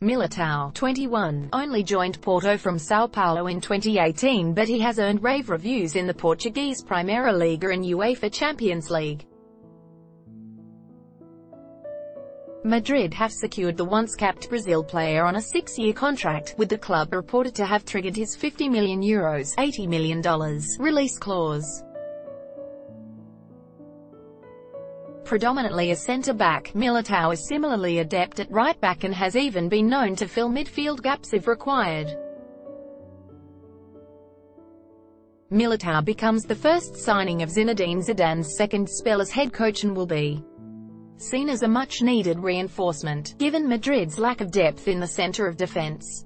Militao, 21, only joined Porto from Sao Paulo in 2018 but he has earned rave reviews in the Portuguese Primeira Liga and UEFA Champions League. Madrid have secured the once-capped Brazil player on a six-year contract, with the club reported to have triggered his 50 million euros $80 million release clause. Predominantly a centre-back, Militao is similarly adept at right-back and has even been known to fill midfield gaps if required. Militao becomes the first signing of Zinedine Zidane's second spell as head coach and will be seen as a much-needed reinforcement, given Madrid's lack of depth in the centre of defence.